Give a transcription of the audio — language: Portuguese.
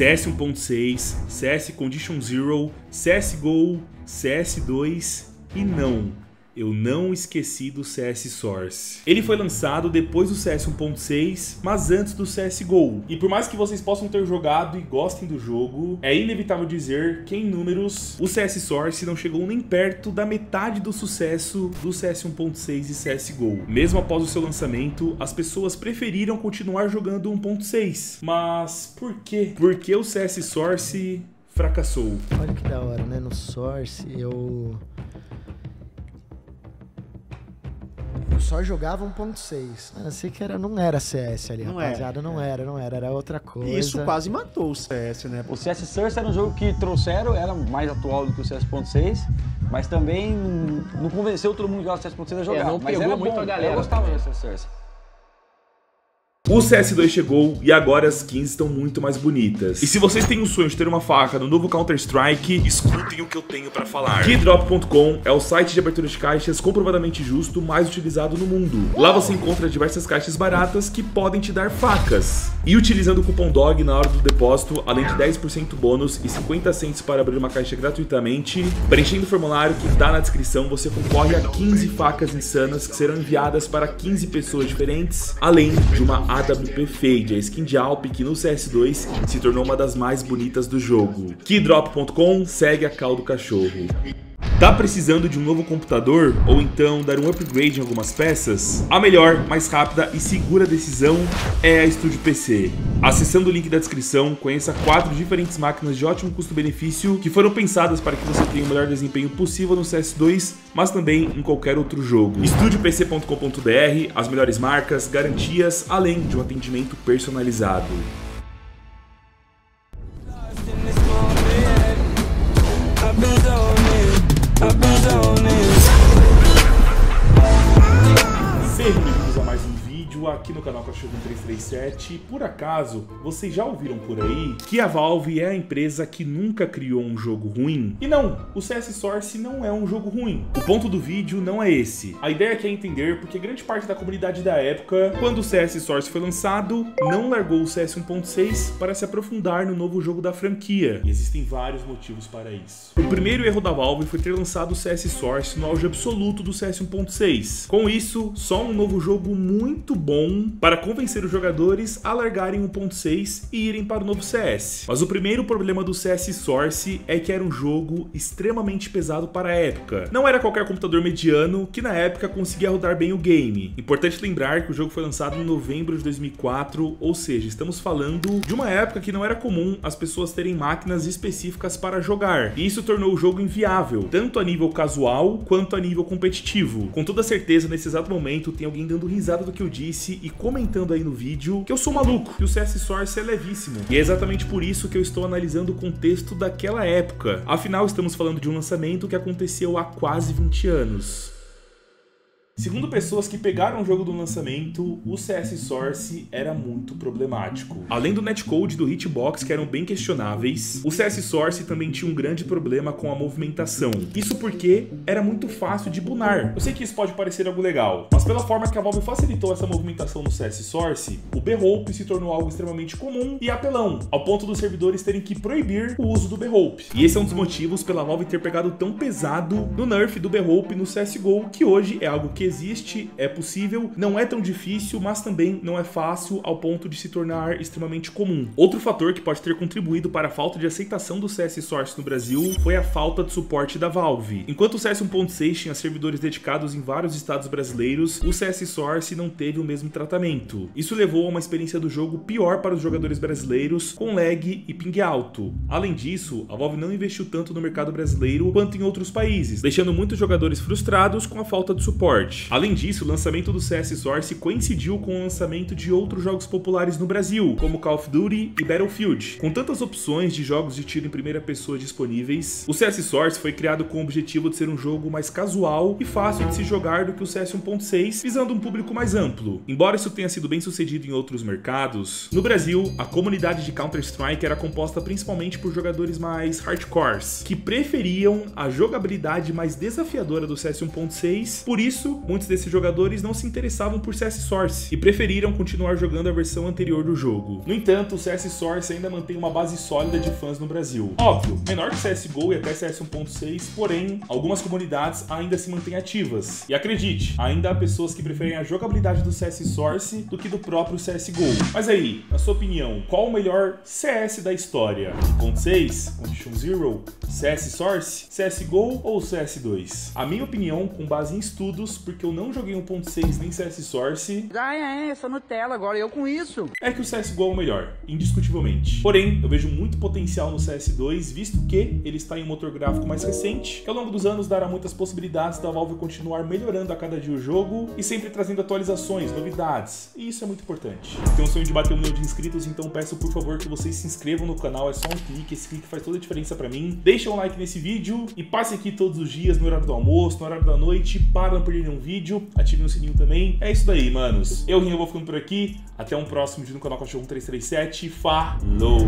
CS 1.6, CS Condition Zero, CSGO, CS2 e não, eu não esqueci do CS Source. Ele foi lançado depois do CS 1.6, mas antes do CSGO. E por mais que vocês possam ter jogado e gostem do jogo, é inevitável dizer que em números o CS Source não chegou nem perto da metade do sucesso do CS 1.6 e CSGO. Mesmo após o seu lançamento, as pessoas preferiram continuar jogando 1.6. Mas por quê? Porque o CS Source fracassou. Olha que da hora, né? No Source eu eu só jogava 1.6. Eu sei que era, não era CS ali, Não rapaziada. era, não era, não era. Era outra coisa. E isso quase matou o CS, né? O CS Source era um jogo que trouxeram, era mais atual do que o CS.6, mas também não, convenceu todo mundo que jogava CS.6 a jogar. É, não mas pegou era muito bom, a galera Eu gostava do CS Source. O CS2 chegou e agora as skins estão muito mais bonitas. E se vocês têm o sonho de ter uma faca no novo Counter-Strike, escutem o que eu tenho pra falar. Keydrop.com é o site de abertura de caixas comprovadamente justo mais utilizado no mundo. Lá você encontra diversas caixas baratas que podem te dar facas. E utilizando o cupom DOG na hora do depósito, além de 10% bônus e 50 centos para abrir uma caixa gratuitamente, preenchendo o formulário que tá na descrição, você concorre a 15 facas insanas que serão enviadas para 15 pessoas diferentes, além de uma AWP Fade, a skin de Alp que no CS2 se tornou uma das mais bonitas do jogo. Keydrop.com segue a cal do cachorro. Tá precisando de um novo computador ou então dar um upgrade em algumas peças? A melhor, mais rápida e segura decisão é a Studio PC. Acessando o link da descrição, conheça quatro diferentes máquinas de ótimo custo-benefício que foram pensadas para que você tenha o melhor desempenho possível no CS2, mas também em qualquer outro jogo. StudioPC.com.br, as melhores marcas, garantias, além de um atendimento personalizado. Sejam bem-vindos a mais um aqui no canal Cachorro 337. Por acaso, vocês já ouviram por aí que a Valve é a empresa que nunca criou um jogo ruim? E não, o CS Source não é um jogo ruim. O ponto do vídeo não é esse. A ideia aqui é entender porque grande parte da comunidade da época, quando o CS Source foi lançado, não largou o CS 1.6 para se aprofundar no novo jogo da franquia. E existem vários motivos para isso. O primeiro erro da Valve foi ter lançado o CS Source no auge absoluto do CS 1.6. Com isso, só um novo jogo muito bom para convencer os jogadores a largarem 1.6 e irem para o novo CS. Mas o primeiro problema do CS Source é que era um jogo extremamente pesado para a época. Não era qualquer computador mediano que na época conseguia rodar bem o game. Importante lembrar que o jogo foi lançado em novembro de 2004, ou seja, estamos falando de uma época que não era comum as pessoas terem máquinas específicas para jogar. E isso tornou o jogo inviável, tanto a nível casual quanto a nível competitivo. Com toda certeza, nesse exato momento, tem alguém dando risada do que eu disse e comentando aí no vídeo que eu sou maluco, que o CS Source é levíssimo. E é exatamente por isso que eu estou analisando o contexto daquela época. Afinal, estamos falando de um lançamento que aconteceu há quase 20 anos. Segundo pessoas que pegaram o jogo do lançamento, o CS Source era muito problemático. Além do netcode do hitbox que eram bem questionáveis, o CS Source também tinha um grande problema com a movimentação. Isso porque era muito fácil de bunar. Eu sei que isso pode parecer algo legal, mas pela forma que a Valve facilitou essa movimentação no CS Source, o B-Hope se tornou algo extremamente comum e apelão, ao ponto dos servidores terem que proibir o uso do B-Hope. E esse é um dos motivos pela Valve ter pegado tão pesado no nerf do B-Hope no CSGO, que hoje é algo que existe, é possível, não é tão difícil, mas também não é fácil ao ponto de se tornar extremamente comum. Outro fator que pode ter contribuído para a falta de aceitação do CS Source no Brasil foi a falta de suporte da Valve. Enquanto o CS 1.6 tinha servidores dedicados em vários estados brasileiros, o CS Source não teve o mesmo tratamento. Isso levou a uma experiência do jogo pior para os jogadores brasileiros, com lag e ping alto. Além disso, a Valve não investiu tanto no mercado brasileiro quanto em outros países, deixando muitos jogadores frustrados com a falta de suporte. Além disso, o lançamento do CS Source coincidiu com o lançamento de outros jogos populares no Brasil, como Call of Duty e Battlefield. Com tantas opções de jogos de tiro em primeira pessoa disponíveis, o CS Source foi criado com o objetivo de ser um jogo mais casual e fácil de se jogar do que o CS 1.6, visando um público mais amplo. Embora isso tenha sido bem sucedido em outros mercados, no Brasil, a comunidade de Counter-Strike era composta principalmente por jogadores mais hardcores, que preferiam a jogabilidade mais desafiadora do CS 1.6, por isso muitos desses jogadores não se interessavam por CS Source e preferiram continuar jogando a versão anterior do jogo. No entanto, o CS Source ainda mantém uma base sólida de fãs no Brasil. Óbvio, menor que CSGO e até CS 1.6, porém, algumas comunidades ainda se mantêm ativas. E acredite, ainda há pessoas que preferem a jogabilidade do CS Source do que do próprio CSGO. Mas aí, na sua opinião, qual o melhor CS da história? 1.6, Condition Zero, CS Source, CSGO ou CS2? A minha opinião, com base em estudos, porque eu não joguei 1.6 nem CS Source, Ah, é, sou Nutella agora, eu com isso. é que o CSGO é o melhor, indiscutivelmente. Porém, eu vejo muito potencial no CS2, visto que ele está em um motor gráfico mais recente, que ao longo dos anos dará muitas possibilidades da Valve continuar melhorando a cada dia o jogo e sempre trazendo atualizações, novidades, e isso é muito importante. Tenho um sonho de bater um milhão de inscritos, então peço por favor que vocês se inscrevam no canal, é só um clique, esse clique faz toda a diferença pra mim. Deixa um like nesse vídeo e passe aqui todos os dias, no horário do almoço, no horário da noite, para não perder nenhum vídeo, ative o sininho também. É isso daí, manos. Eu, Rinho, vou ficando por aqui. Até um próximo vídeo no canal Cachorro 337. Falou!